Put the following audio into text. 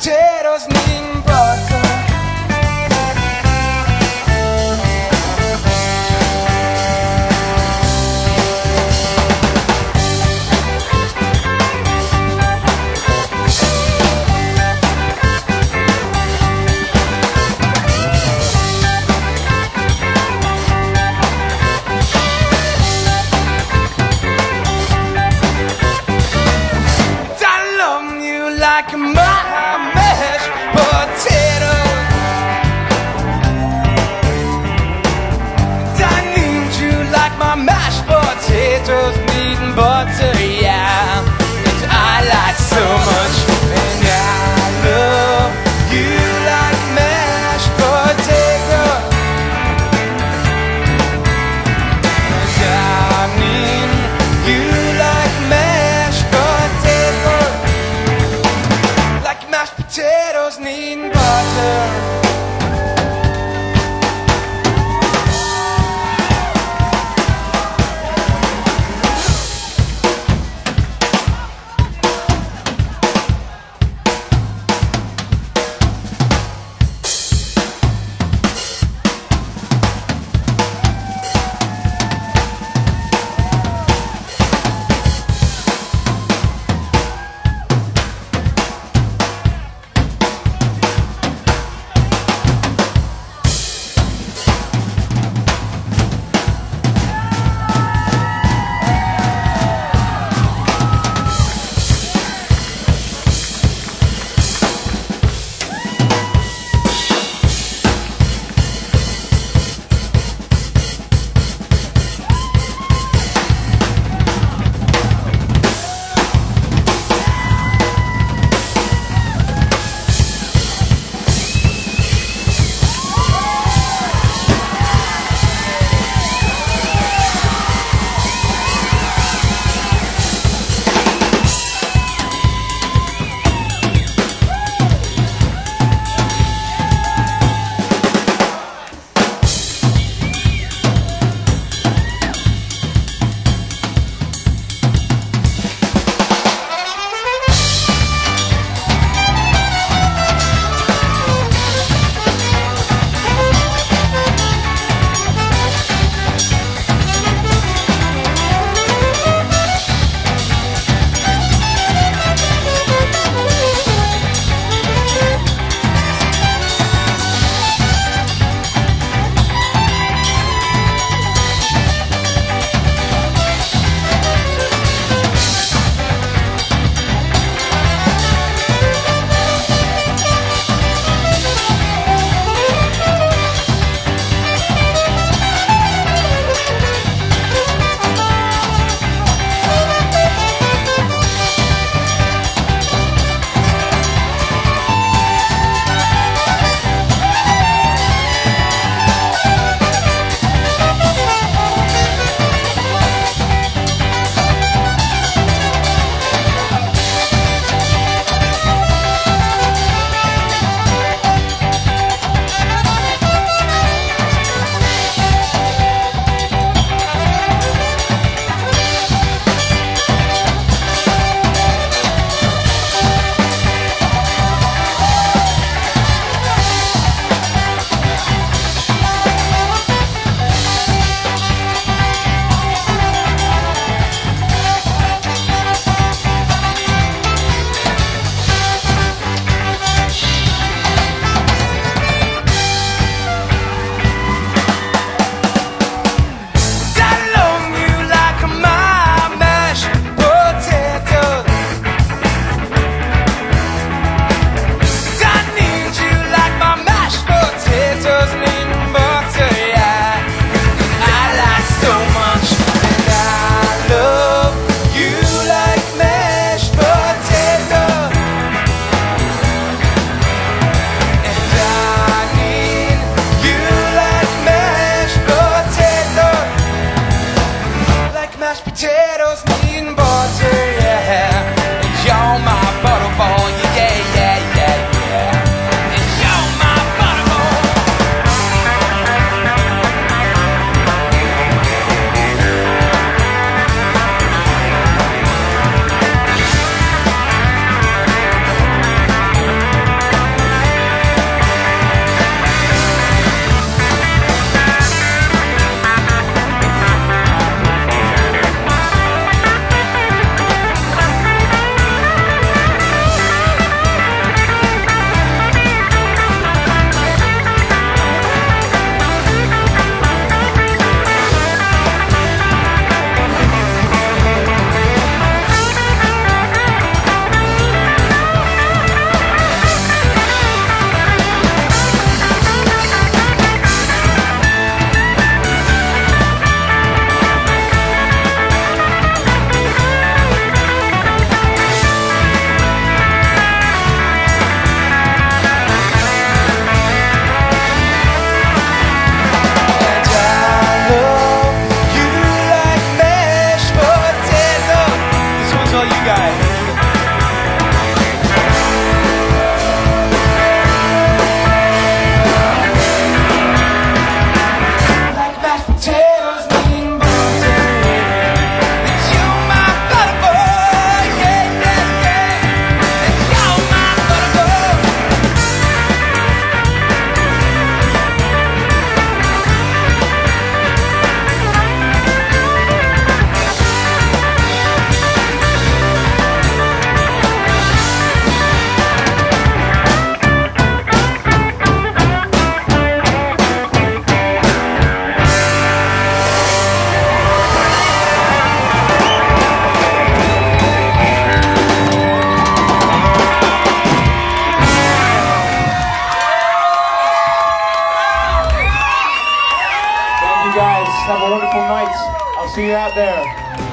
cacheros ni guys. Have a wonderful night. I'll see you out there.